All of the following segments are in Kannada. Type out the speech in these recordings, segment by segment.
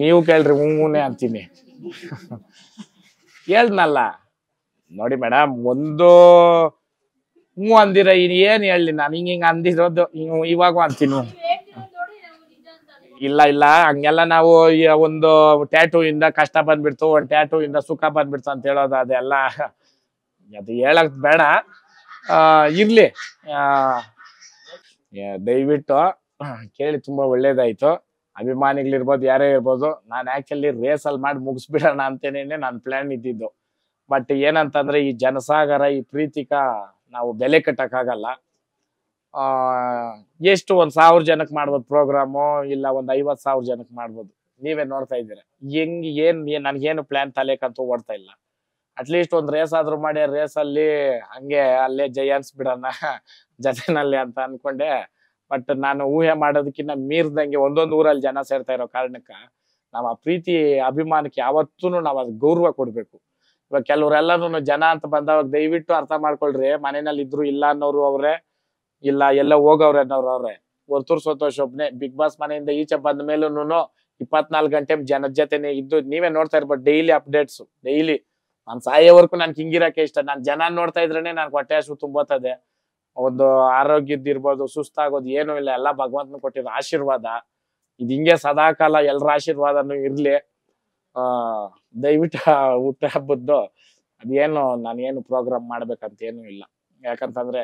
ನೀವು ಕೇಳ್ರಿ ಹೂನೇ ಅಂತೀನಿ. ಹೇಳ್ದ್ನಲ್ಲ ನೋಡಿ ಮೇಡಮ್ ಒಂದು ಹ್ಞೂ ಅಂದಿರ ಇನ್ ಏನ್ ಹೇಳಿ? ನಾನು ಹಿಂಗ ಹಿಂಗ ಅಂದಿರೋದು ಇವಾಗ ಅಂತೀನಿ. ಇಲ್ಲ ಇಲ್ಲ. ಹಂಗೆಲ್ಲ ನಾವು ಒಂದು ಟ್ಯಾಟೂ ಇಂದ ಕಷ್ಟ ಬಂದ್ಬಿಡ್ತು ಒಂದು ಟ್ಯಾಟೂ ಇಂದ ಸುಖ ಬಂದ್ಬಿಡ್ತು ಅಂತ ಹೇಳೋದು ಅದೆಲ್ಲ. ಅದು ಹೇಳಕ್ ಬೇಡ. ಇರ್ಲಿ. ದಯವಿಟ್ಟು ಕೇಳಿ ತುಂಬಾ ಒಳ್ಳೇದಾಯ್ತು. ಅಭಿಮಾನಿಗಳಿರ್ಬೋದು, ಯಾರೇ ಇರ್ಬೋದು, ನಾನು ಆಕ್ಚುಲಿ ರೇಸಲ್ಲಿ ಮಾಡಿ ಮುಗಿಸ್ಬಿಡೋಣ ಅಂತೇನೆ ನನ್ನ ಪ್ಲಾನ್ ಇದ್ದಿದ್ದು. ಬಟ್ ಏನಂತಂದ್ರೆ, ಈ ಜನಸಾಗರ, ಈ ಪ್ರೀತಿಕ ನಾವು ಬೆಲೆ ಕಟ್ಟಕ್ಕಾಗಲ್ಲ. ಆ, ಎಷ್ಟು ಒಂದ್ ಸಾವಿರ ಜನಕ್ಕೆ ಮಾಡ್ಬೋದು ಪ್ರೋಗ್ರಾಮು ಇಲ್ಲ ಒಂದ್ ಐವತ್ತು ಸಾವಿರ ಜನಕ್ಕೆ ಮಾಡ್ಬೋದು. ನೀವೇ ನೋಡ್ತಾ ಇದ್ದೀರಾ. ಹೆಂಗ್, ಏನು ನನಗೇನು ಪ್ಲ್ಯಾನ್ ತಲೆಕಂತೂ ಓಡ್ತಾ ಇಲ್ಲ. ಅಟ್ಲೀಸ್ಟ್ ಒಂದ್ ರೇಸ್ ಆದ್ರೂ ಮಾಡಿ ರೇಸ್ ಅಲ್ಲಿ ಹಂಗೆ ಅಲ್ಲೇ ಜಯ ಅನ್ಸ್ಬಿಡೋಣ ಜತೆನಲ್ಲಿ ಅಂತ ಅನ್ಕೊಂಡೆ. ಬಟ್ ನಾನು ಊಹೆ ಮಾಡೋದಕ್ಕಿಂತ ಮೀರ್ದಂಗೆ ಒಂದೊಂದು ಊರಲ್ಲಿ ಜನ ಸೇರ್ತಾ ಇರೋ ಕಾರಣಕ್ಕ ನಾವು ಆ ಪ್ರೀತಿ ಅಭಿಮಾನಕ್ಕೆ ಯಾವತ್ತೂ ನಾವು ಅದು ಗೌರವ ಕೊಡ್ಬೇಕು. ಇವಾಗ ಕೆಲವರೆಲ್ಲಾನು ಜನ ಅಂತ ಬಂದವಾಗ ದಯವಿಟ್ಟು ಅರ್ಥ ಮಾಡ್ಕೊಳ್ರಿ, ಮನೆಯಲ್ಲಿ ಇದ್ರು ಇಲ್ಲ ಅನ್ನೋರು ಅವ್ರೆ, ಇಲ್ಲ ಎಲ್ಲ ಹೋಗವ್ರೆ ಅನ್ನೋರು ಅವ್ರೆ. ವರ್ತೂರ್ ಸಂತೋಷ್ ಒಬ್ನೇ ಬಿಗ್ ಬಾಸ್ ಮನೆಯಿಂದ ಈಚೆ ಬಂದ ಮೇಲೂ ಇಪ್ಪತ್ನಾಲ್ಕು ಗಂಟೆ ಜನದ ಜೊತೆನೆ ಇದ್ದು ನೀವೇ ನೋಡ್ತಾ ಇರ್ಬೋದು ಡೈಲಿ ಅಪ್ಡೇಟ್ಸ್ ಡೈಲಿ ನಾನ್ ಸಾಯೋವರೆಗೂ ನನ್ಗೆ ಹಿಂಗಿರಕ್ಕೆ ಇಷ್ಟ. ನಾನ್ ಜನ ನೋಡ್ತಾ ಇದ್ರೇನೆ ನನ್ ಹೊಟ್ಟೆ ಹಸು ತುಂಬತದೆ ಒಂದು ಆರೋಗ್ಯದ್ದಿರ್ಬೋದು ಸುಸ್ತಾಗೋದು ಏನೂ ಇಲ್ಲ. ಎಲ್ಲ ಭಗವಂತನ ಕೊಟ್ಟಿರೋ ಆಶೀರ್ವಾದ. ಇದು ಹಿಂಗೆ ಸದಾಕಾಲ ಎಲ್ಲರ ಆಶೀರ್ವಾದನು ಇರ್ಲಿ. ಆ, ದಯವಿಟ್ಟು ಹುಟ್ಟ ಹಬ್ಬದ್ದು ಅದೇನು ನಾನೇನು ಪ್ರೋಗ್ರಾಮ್ ಮಾಡ್ಬೇಕಂತ ಏನೂ ಇಲ್ಲ. ಯಾಕಂತಂದ್ರೆ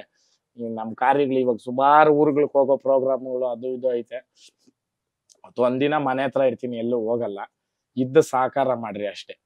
ನಮ್ಮ ನಮ್ ಕಾರ್ಯಗಳು ಇವಾಗ ಸುಮಾರು ಊರುಗಳಿಗೆ ಹೋಗೋ ಪ್ರೋಗ್ರಾಮ್ಗಳು ಅದು ಇದು ಐತೆ. ಅವತ್ತು ಒಂದಿನ ಮನೆ ಹತ್ರ ಇರ್ತೀನಿ, ಎಲ್ಲೂ ಹೋಗಲ್ಲ. ಇದ್ದ ಸಹಕಾರ ಮಾಡ್ರಿ ಅಷ್ಟೇ.